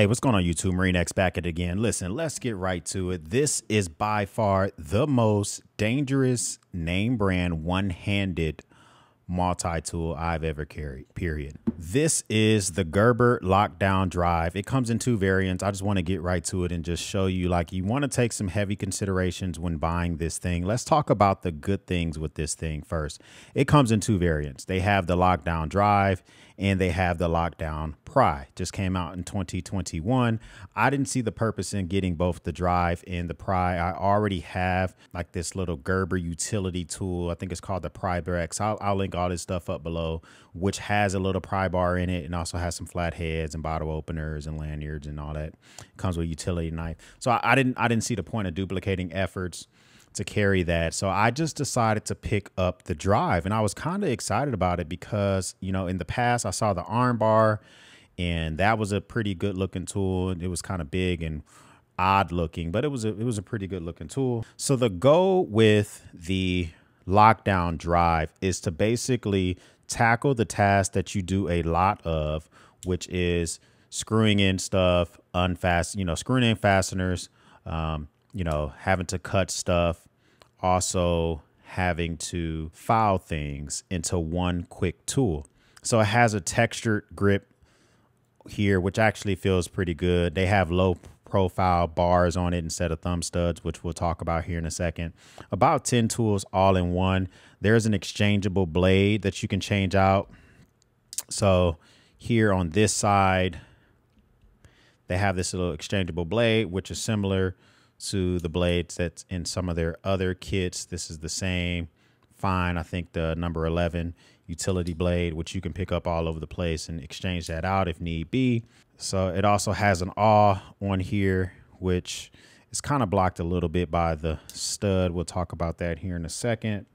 Hey, what's going on YouTube? Marine X back at it again. Listen, let's get right to it. This is by far the most dangerous name brand one-handed multi-tool I've ever carried, period. This is the Gerber Lockdown Drive. It comes in two variants. I just want to get right to it and just show you like you want to take some heavy considerations when buying this thing. Let's talk about the good things with this thing first. It comes in two variants. They have the Lockdown Drive and they have the Lockdown Pry. Just came out in 2021. I didn't see the purpose in getting both the Drive and the Pry. I already have like this little Gerber utility tool. I think it's called the Prybrid X. I'll, I'll link all this stuff up below, which has a little pry bar in it and also has some flat heads and bottle openers and lanyards and all that. Comes with utility knife. So I, I didn't I didn't see the point of duplicating efforts to carry that. So I just decided to pick up the drive and I was kind of excited about it because, you know, in the past I saw the Armbar and that was a pretty good looking tool. It was kind of big and odd looking, but it was a, it was a pretty good looking tool. So the goal with the lockdown drive is to basically tackle the task that you do a lot of, which is screwing in stuff, unfast, you know, screwing in fasteners, um, you know, having to cut stuff, also having to file things into one quick tool. So it has a textured grip here, which actually feels pretty good. They have low profile bars on it instead of thumb studs, which we'll talk about here in a second. About 10 tools all in one. There's an exchangeable blade that you can change out. So here on this side, they have this little exchangeable blade, which is similar to the blades that's in some of their other kits. This is the same fine. I think the number 11 utility blade, which you can pick up all over the place and exchange that out if need be. So it also has an awl on here, which is kind of blocked a little bit by the stud. We'll talk about that here in a second.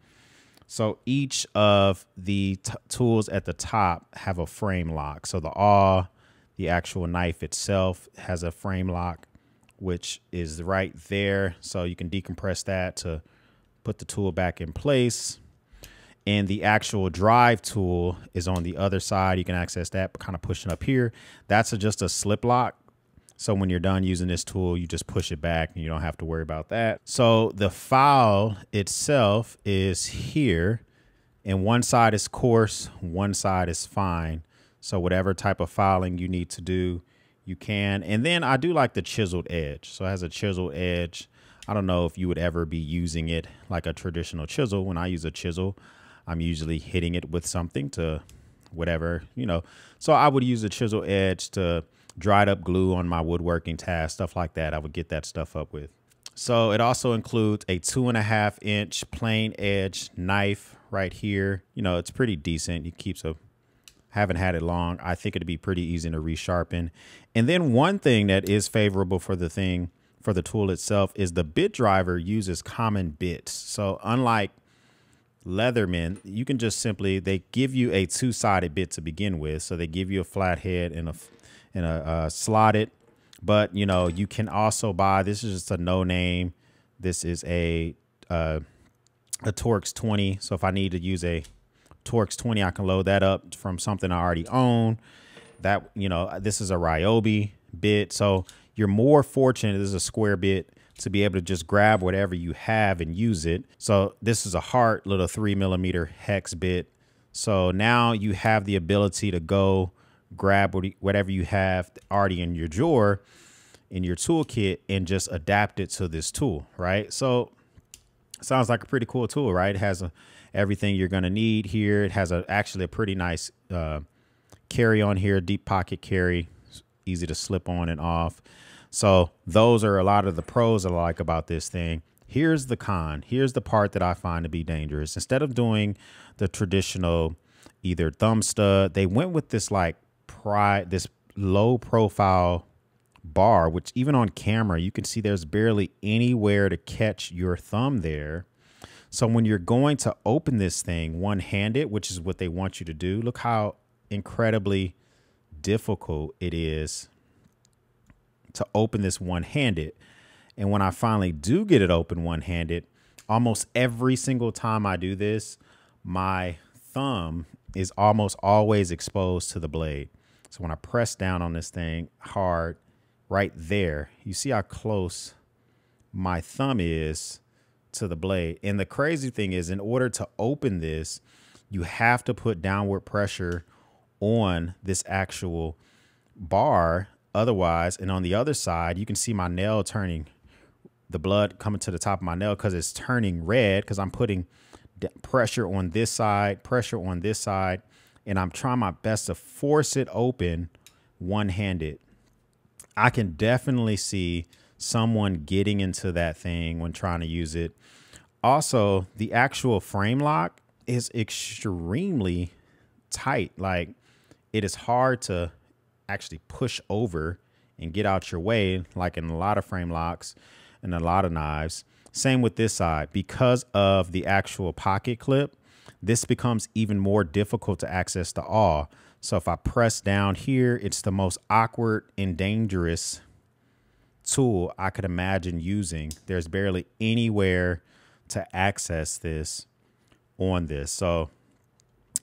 So each of the tools at the top have a frame lock. So the awl, the actual knife itself has a frame lock which is right there. So you can decompress that to put the tool back in place. And the actual drive tool is on the other side. You can access that kind of pushing up here. That's a, just a slip lock. So when you're done using this tool, you just push it back and you don't have to worry about that. So the file itself is here and one side is coarse, one side is fine. So whatever type of filing you need to do, you can. And then I do like the chiseled edge. So it has a chiseled edge. I don't know if you would ever be using it like a traditional chisel. When I use a chisel, I'm usually hitting it with something to whatever, you know. So I would use a chisel edge to dried up glue on my woodworking task, stuff like that. I would get that stuff up with. So it also includes a two and a half inch plain edge knife right here. You know, it's pretty decent. It keeps a haven't had it long. I think it'd be pretty easy to resharpen. And then one thing that is favorable for the thing, for the tool itself, is the bit driver uses common bits. So unlike Leatherman, you can just simply, they give you a two-sided bit to begin with. So they give you a flat head and a, and a uh, slotted, but you know, you can also buy, this is just a no name. This is a, uh, a Torx 20. So if I need to use a Torx 20, I can load that up from something I already own. That, you know, this is a Ryobi bit. So you're more fortunate, this is a square bit, to be able to just grab whatever you have and use it. So this is a hard little three millimeter hex bit. So now you have the ability to go grab whatever you have already in your drawer in your toolkit and just adapt it to this tool, right? So sounds like a pretty cool tool, right? It has a everything you're going to need here. It has a actually a pretty nice uh, carry on here, deep pocket carry, easy to slip on and off. So those are a lot of the pros I like about this thing. Here's the con. Here's the part that I find to be dangerous. Instead of doing the traditional either thumb stud, they went with this like pride, this low profile bar, which even on camera, you can see there's barely anywhere to catch your thumb there. So when you're going to open this thing one handed, which is what they want you to do, look how incredibly difficult it is to open this one handed. And when I finally do get it open one handed, almost every single time I do this, my thumb is almost always exposed to the blade. So when I press down on this thing hard, right there. You see how close my thumb is to the blade. And the crazy thing is, in order to open this, you have to put downward pressure on this actual bar. Otherwise, and on the other side, you can see my nail turning, the blood coming to the top of my nail because it's turning red because I'm putting pressure on this side, pressure on this side, and I'm trying my best to force it open one handed. I can definitely see someone getting into that thing when trying to use it. Also, the actual frame lock is extremely tight. Like it is hard to actually push over and get out your way, like in a lot of frame locks and a lot of knives. Same with this side. Because of the actual pocket clip, this becomes even more difficult to access the awl. So if I press down here, it's the most awkward and dangerous tool I could imagine using. There's barely anywhere to access this on this. So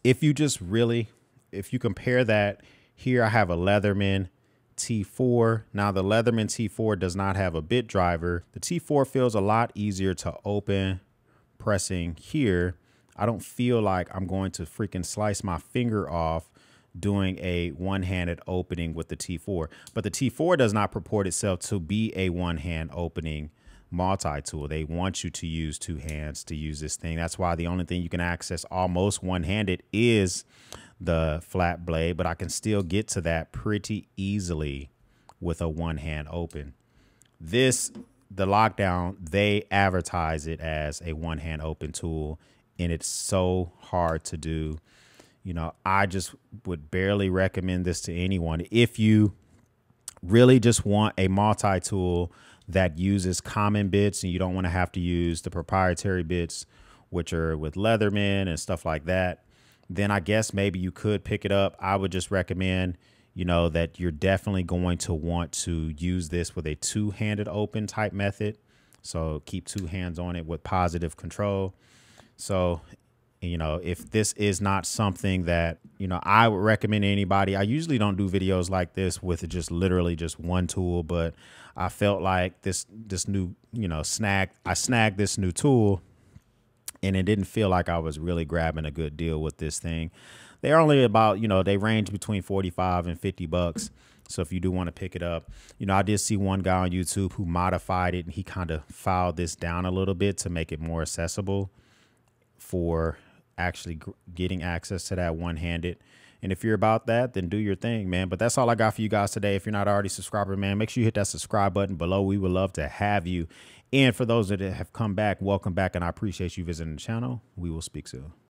if you just really, if you compare that here, I have a Leatherman T4. Now the Leatherman T4 does not have a bit driver. The T4 feels a lot easier to open pressing here. I don't feel like I'm going to freaking slice my finger off doing a one-handed opening with the T4. But the T4 does not purport itself to be a one-hand opening multi-tool. They want you to use two hands to use this thing. That's why the only thing you can access almost one-handed is the flat blade, but I can still get to that pretty easily with a one-hand open. This, the lockdown, they advertise it as a one-hand open tool, and it's so hard to do. You know, I just would barely recommend this to anyone. If you really just want a multi-tool that uses common bits and you don't want to have to use the proprietary bits, which are with Leatherman and stuff like that, then I guess maybe you could pick it up. I would just recommend, you know, that you're definitely going to want to use this with a two handed open type method. So keep two hands on it with positive control. So, you know, if this is not something that, you know, I would recommend anybody, I usually don't do videos like this with just literally just one tool, but I felt like this, this new, you know, snag, I snagged this new tool and it didn't feel like I was really grabbing a good deal with this thing. They're only about, you know, they range between 45 and 50 bucks. So if you do want to pick it up, you know, I did see one guy on YouTube who modified it and he kind of filed this down a little bit to make it more accessible for actually getting access to that one handed. And if you're about that, then do your thing, man. But that's all I got for you guys today. If you're not already a subscriber, man, make sure you hit that subscribe button below. We would love to have you. And for those that have come back, welcome back. And I appreciate you visiting the channel. We will speak soon.